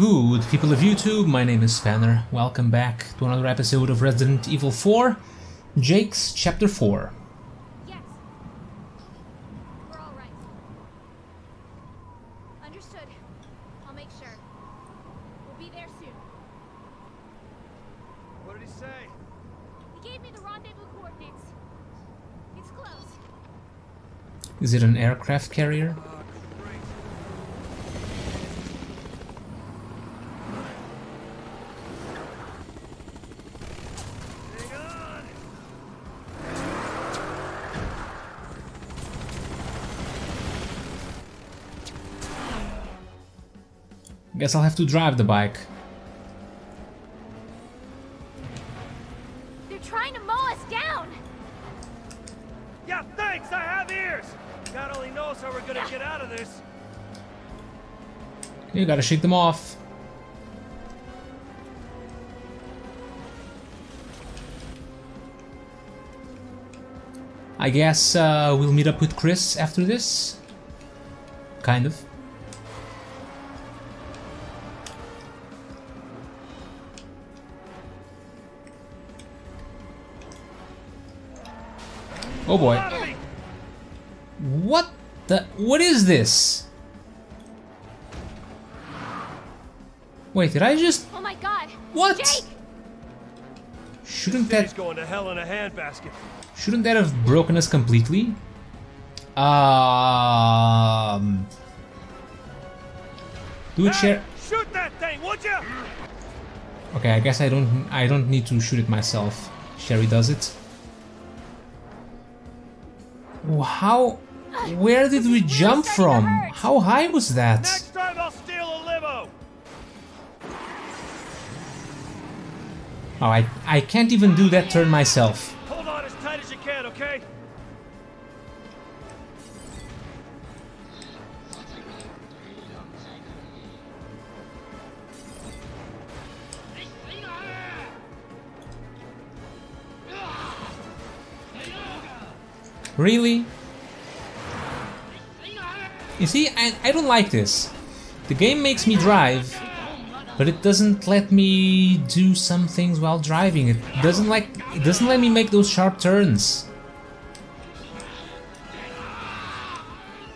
Good people of YouTube, my name is Spaner. Welcome back to another episode of Resident Evil 4, Jake's Chapter 4. Yes. We're all right. Understood. I'll make sure. We'll be there soon. What did he say? He gave me the rendezvous coordinates. It's close. Is it an aircraft carrier? I guess I'll have to drive the bike. They're trying to mow us down. Yeah, thanks! I have ears! God only knows how we're gonna get out of this. You gotta shake them off. I guess uh, we'll meet up with Chris after this. Kind of. Oh boy. Out of me! What the? What is this? Wait, did I just? Oh my god. What? Jake! Shouldn't City's that going to hell in a handbasket. shouldn't that have broken us completely? Um. Do it, Hey, share. shoot that thing, would you? Okay, I guess I don't. I don't need to shoot it myself. Sherry does it. How? Where did we jump from? How high was that? Next time I'll steal a limo! Oh, I I can't even do that turn myself. Really? You see, I, I don't like this. The game makes me drive, but it doesn't let me do some things while driving. It doesn't like it doesn't let me make those sharp turns.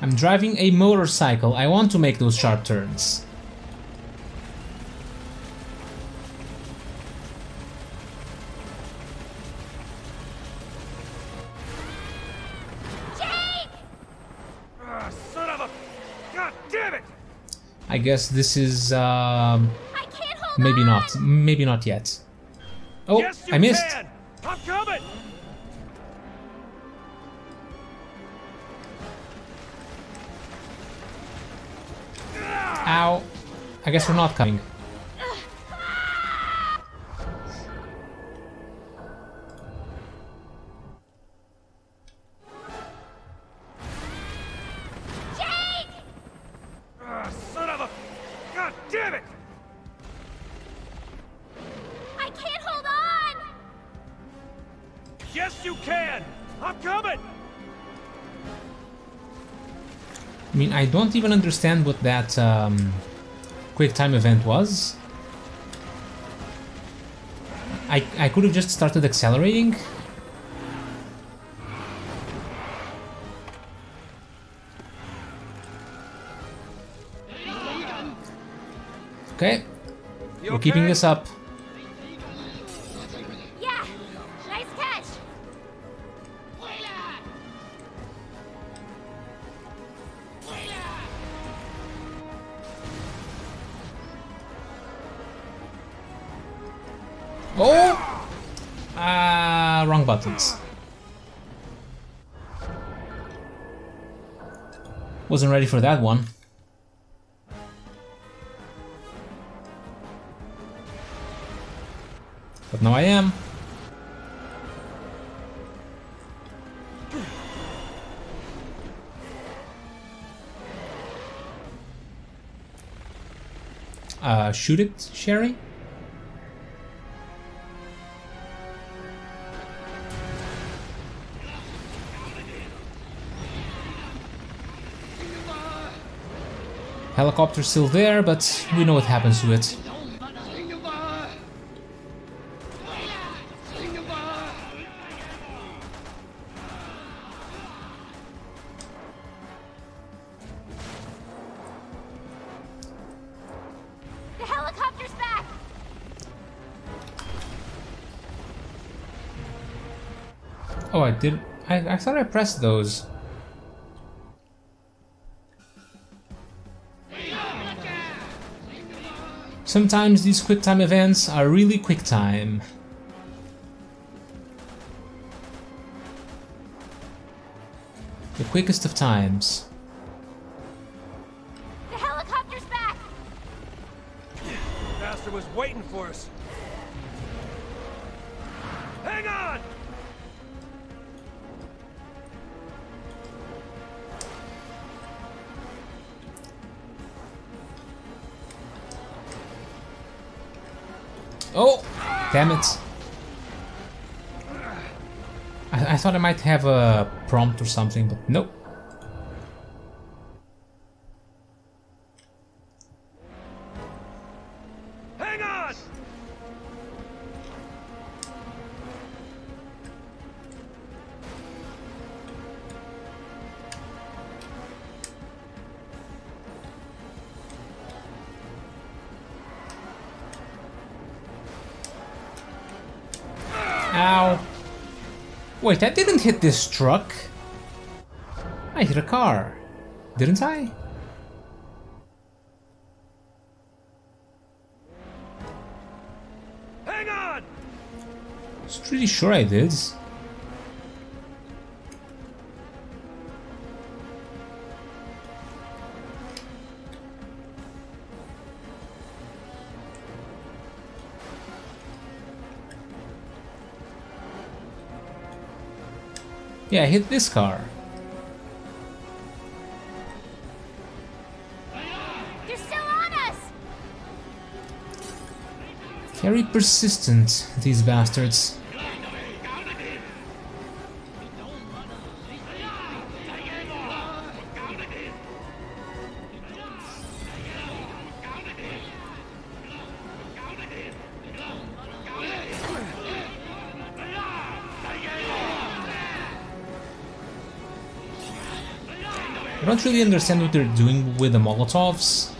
I'm driving a motorcycle. I want to make those sharp turns. Guess this is um, I can't hold maybe on. not. Maybe not yet. Oh, yes, I missed. can! I'm coming! Ow. I guess we're not coming. Even understand what that um, quick time event was. I, I could have just started accelerating. Okay, we're keeping this up. Oh! Ah, wrong buttons. Wasn't ready for that one. But now I am. Uh, shoot it, Sherry? Helicopter's still there, but we know what happens to it. The helicopter's back! Oh, I did. I, I thought I pressed those. Sometimes these QuickTime events are really QuickTime. The quickest of times. Oh! Damn it. I, I thought I might have a prompt or something, but nope. Hit this truck. I hit a car. Didn't I? Hang on! I was pretty sure I did. Yeah, hit this car. They're still on us! Very persistent, these bastards. I don't really understand what they're doing with the Molotovs.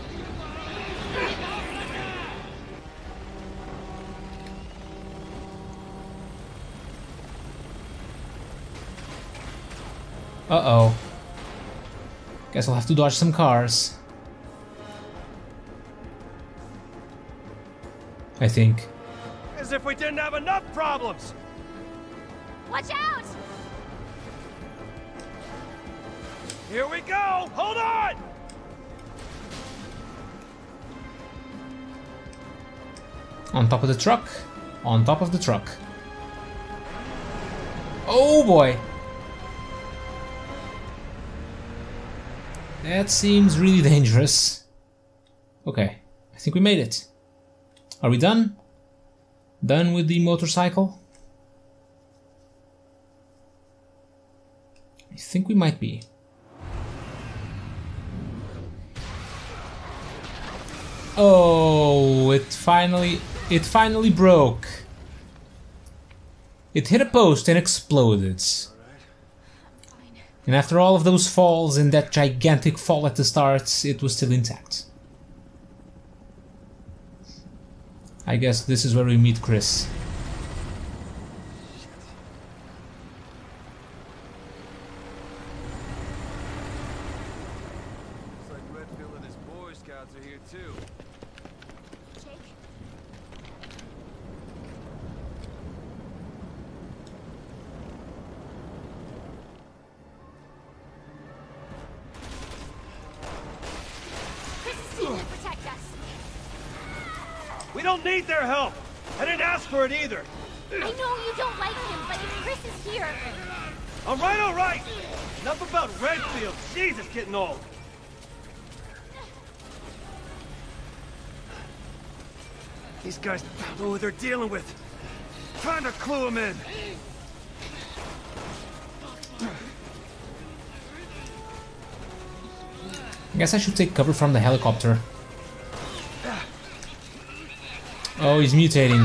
Uh-oh. Guess I'll have to dodge some cars. I think. As if we didn't have enough problems! Watch out! Here we go! Hold on! On top of the truck. On top of the truck. Oh boy! That seems really dangerous. Okay, I think we made it. Are we done? Done with the motorcycle? I think we might be. Oh, it finally it finally broke. It hit a post and exploded. And after all of those falls and that gigantic fall at the start, it was still intact. I guess this is where we meet Chris. Looks like Redfield and his Boy Scouts are here too. Jake? Chris is here to protect us. We don't need their help! I didn't ask for it either! I know you don't like him, but if Chris is here, Alright, alright! Enough about Redfield! Jesus, getting old! These guys oh, don't know who they're dealing with. Trying to clue them in. I guess I should take cover from the helicopter. Oh, he's mutating.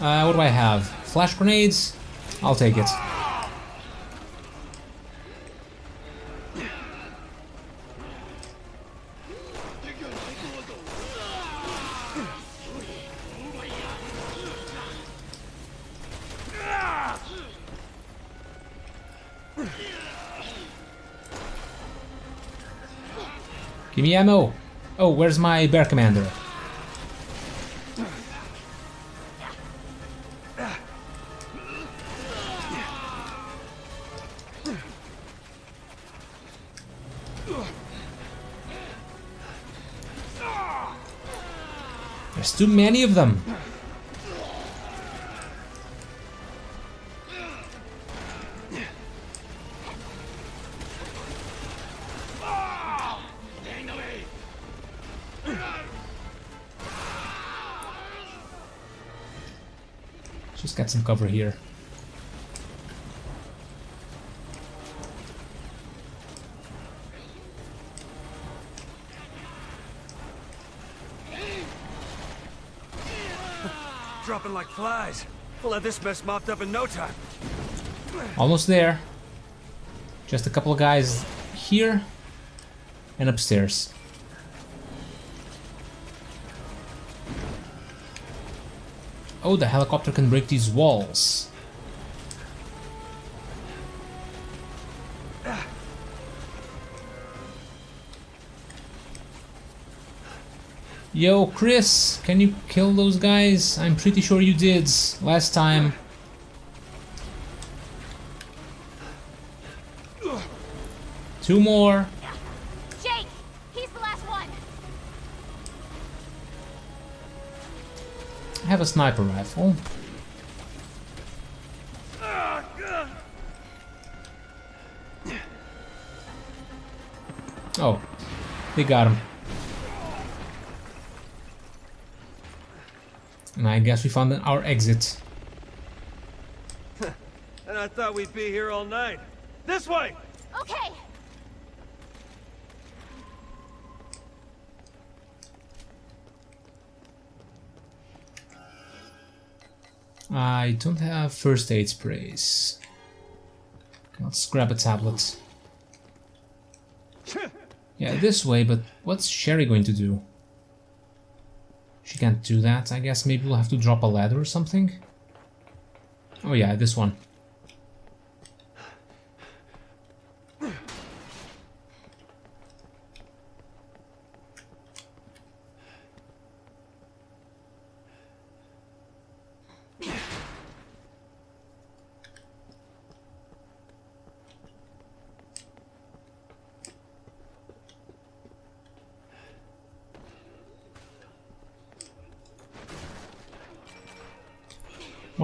Uh, what do I have? Flash grenades? I'll take it. Give me ammo. Oh, where's my bear commander? There's too many of them. Just get some cover here. Dropping like flies. We'll have this mess mopped up in no time. Almost there. Just a couple of guys here and upstairs. Oh, the helicopter can break these walls. Yo, Chris, can you kill those guys? I'm pretty sure you did last time. Two more. I have a sniper rifle. Oh, they got him. And I guess we found our exit. And I thought we'd be here all night. This way! Okay. I don't have first aid sprays. Let's grab a tablet. Yeah, this way, but what's Sherry going to do? She can't do that. I guess maybe we'll have to drop a ladder or something. Oh yeah, this one.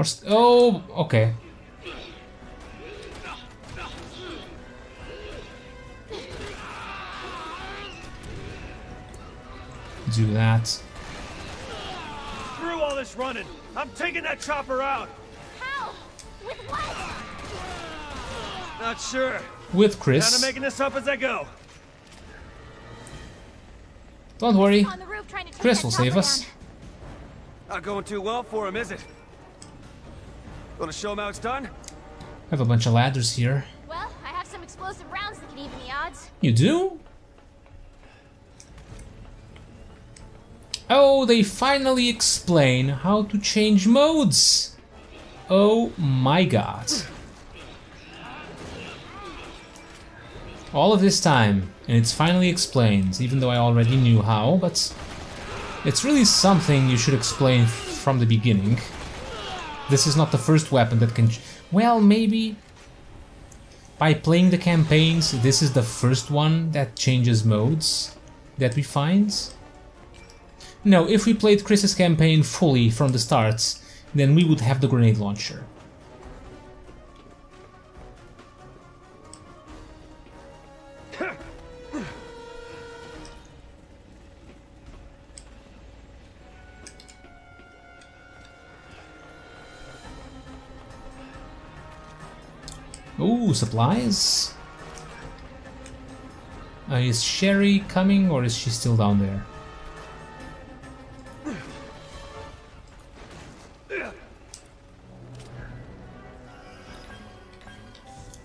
More st- oh, okay. Do that. Through all this running, I'm taking that chopper out. How? With what? Not sure. With Chris. Kinda making this up as I go. Don't worry. On the roof to Chris will save us. down. Not going too well for him, is it? Wanna show him how it's done? I have a bunch of ladders here. Well, I have some explosive rounds that could even the odds. You do? Oh, they finally explain how to change modes. Oh my god. All of this time, and it's finally explained, even though I already knew how, but it's really something you should explain from the beginning. This is not the first weapon that can... Well, maybe... By playing the campaigns, this is the first one that changes modes that we find. No, if we played Chris's campaign fully from the start, then we would have the grenade launcher. Ooh, supplies. Uh, is Sherry coming or is she still down there?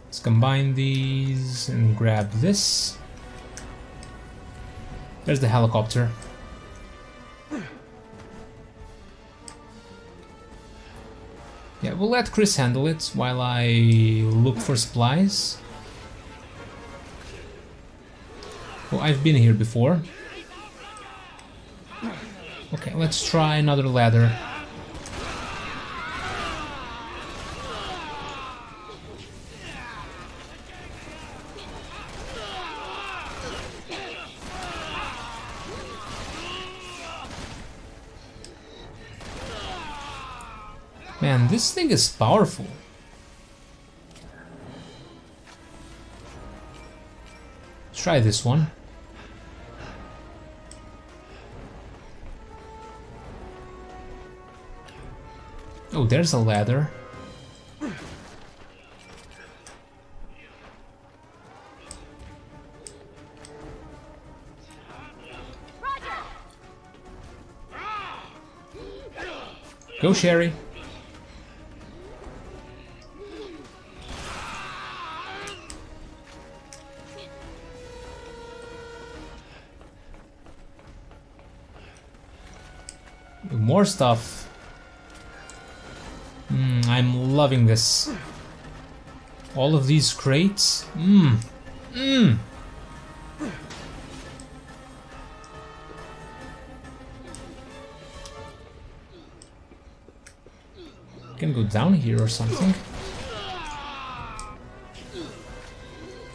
Let's combine these and grab this. There's the helicopter. We'll let Chris handle it while I look for supplies. Oh, I've been here before. Okay, let's try another ladder. Man, this thing is powerful. Let's try this one. Oh, there's a ladder. Go, Sherry. More stuff. Mm, I'm loving this. All of these crates. Mmm. Mmm. Can go down here or something.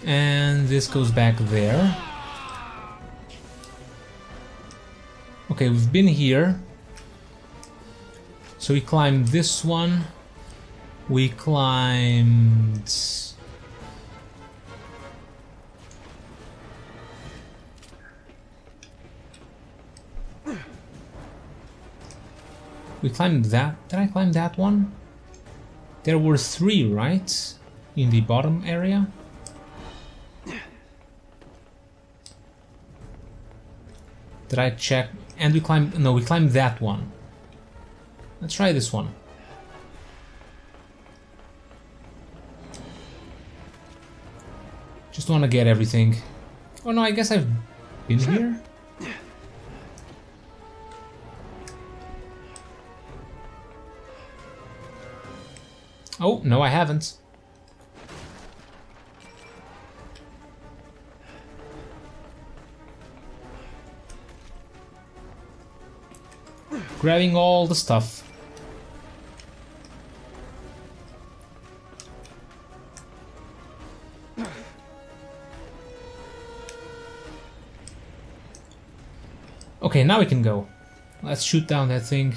And this goes back there. Okay, we've been here. So we climbed this one. We climbed... We climbed that. Did I climb that one? There were three, right? In the bottom area? Did I check? And we climbed... No, we climbed that one. Let's try this one. Just want to get everything. Oh no, I guess I've been here? Oh, no I haven't. Grabbing all the stuff. Okay, now we can go. Let's shoot down that thing.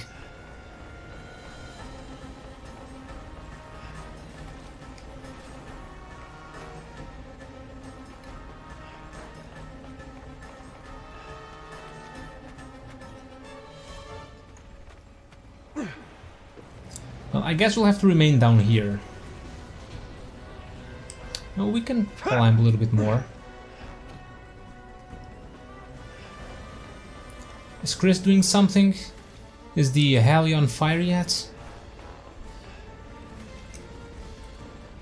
Well, I guess we'll have to remain down here. No, we can climb a little bit more. Is Chris doing something? Is the heli on fire yet?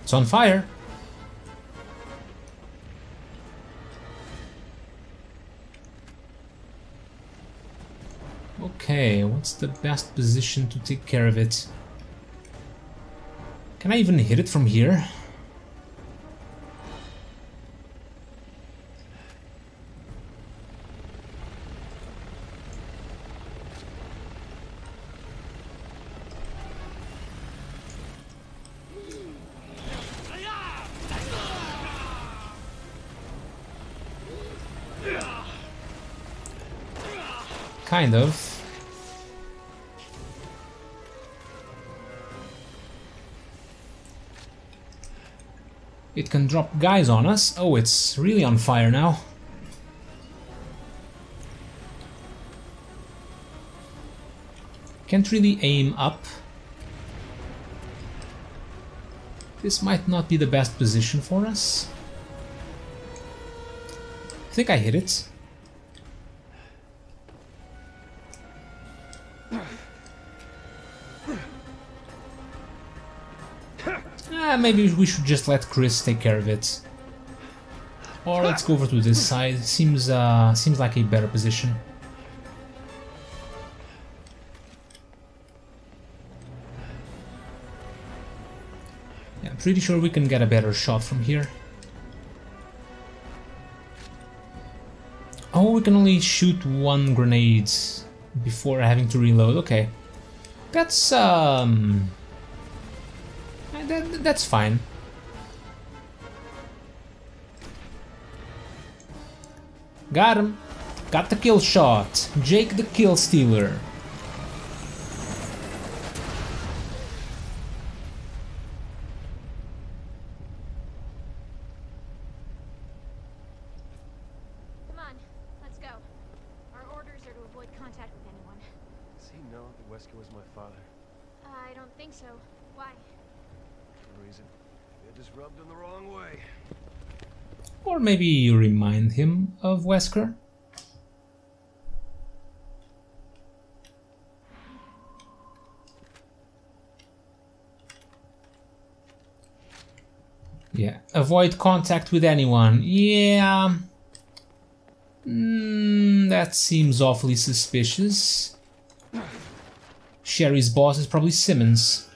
It's on fire. Okay, what's the best position to take care of it? Can I even hit it from here? Kind of. It can drop guys on us. Oh, it's really on fire now. Can't really aim up. This might not be the best position for us. I think I hit it. Maybe we should just let Chris take care of it. Or let's go over to this side. Seems uh, seems like a better position. Yeah, I'm pretty sure we can get a better shot from here. Oh, we can only shoot one grenade before having to reload. Okay, that's um, that, that's fine. Got him. Got the kill shot. Jake the kill stealer. Come on, let's go. Our orders are to avoid contact with anyone. Does he know that Wesker was my father? I don't think so. Why? No reason. They just rubbed him the wrong way. Or maybe you remind him of Wesker? Yeah, avoid contact with anyone. Yeah. Mm, that seems awfully suspicious. Sherry's boss is probably Simmons.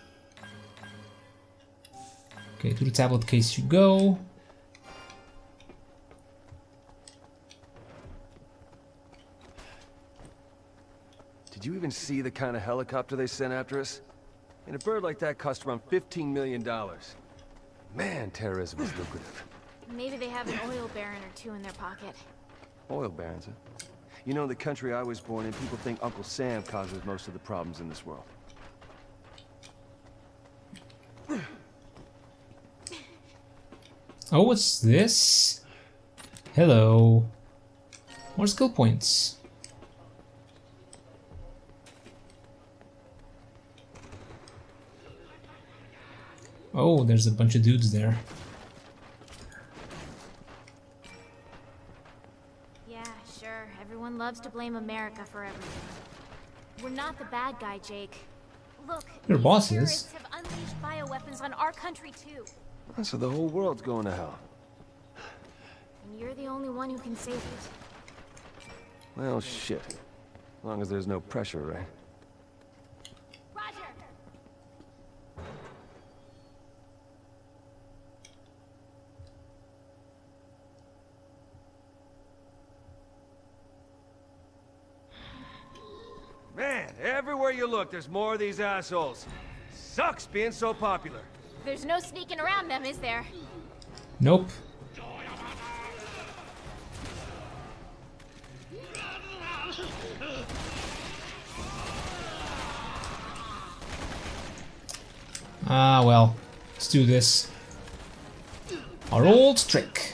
Okay, to the tablet case you go. Did you even see the kind of helicopter they sent after us? And a bird like that cost around $15 million. Man, terrorism is lucrative. Maybe they have an oil baron or two in their pocket. Oil barons, huh? You know, the country I was born in, people think Uncle Sam causes most of the problems in this world. Oh, what's this? Hello. More skill points. Oh, there's a bunch of dudes there. Yeah, sure. Everyone loves to blame America for everything. We're not the bad guy, Jake. Look, Your bosses boss is. terrorists have unleashed bioweapons on our country too. Ah, so the whole world's going to hell. And you're the only one who can save it. Well, shit. As long as there's no pressure, right? Roger! Man, everywhere you look, there's more of these assholes. Sucks being so popular. There's no sneaking around them, is there? Nope. Ah, well. Let's do this. Our old trick.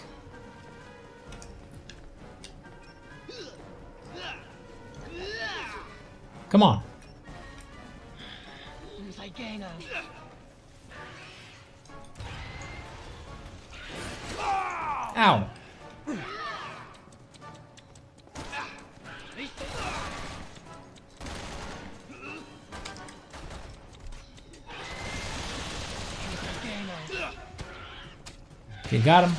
Come on. Ow. Okay, got him.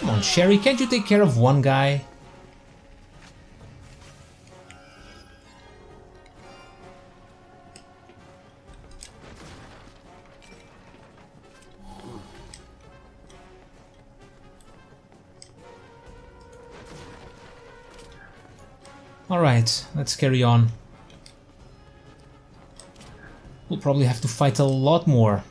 Come on, Sherry, can't you take care of one guy? Alright, let's carry on. We'll probably have to fight a lot more.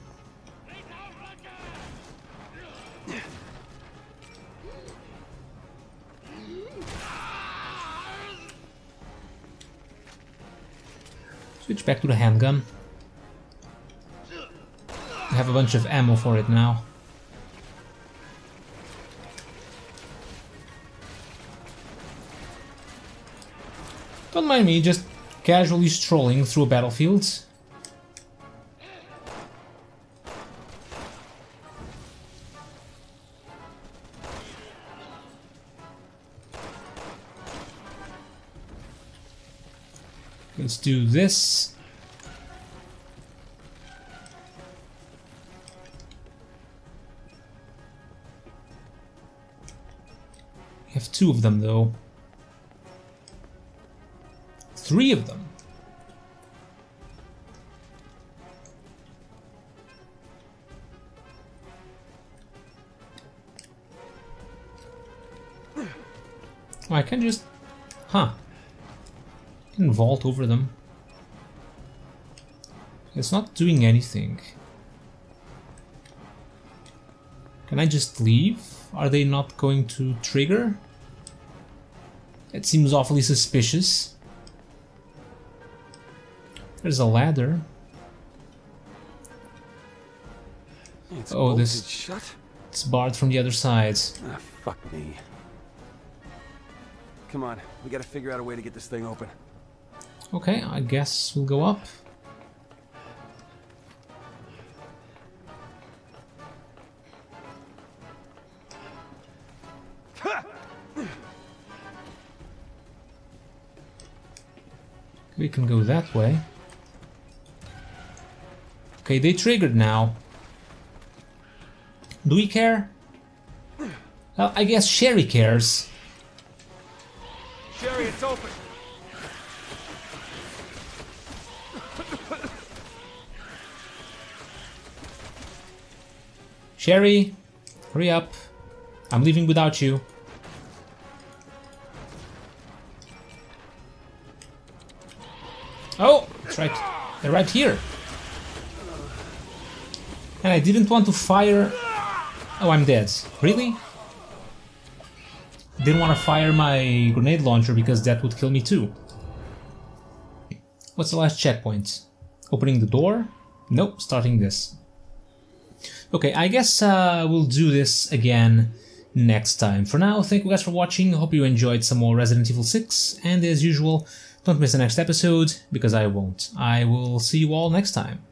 Switch back to the handgun. I have a bunch of ammo for it now. me just casually strolling through battlefields. Let's do this. We have two of them though. Three of them. I can just... Huh. Can vault over them. It's not doing anything. Can I just leave? Are they not going to trigger? It seems awfully suspicious. There's a ladder. It's Oh, this- shut. It's barred from the other side. Ah, fuck me. Come on, we gotta figure out a way to get this thing open. Okay, I guess we'll go up. We can go that way. Okay, they triggered now. Do we care? Well, I guess Sherry cares. Sherry, it's open. Sherry, hurry up. I'm leaving without you. Oh, that's right. They're right here. I didn't want to fire... Oh, I'm dead. Really? Didn't want to fire my grenade launcher because that would kill me too. What's the last checkpoint? Opening the door? Nope, starting this. Okay, I guess uh, we'll do this again next time. For now, thank you guys for watching. Hope you enjoyed some more Resident Evil 6. And as usual, don't miss the next episode, because I won't. I will see you all next time.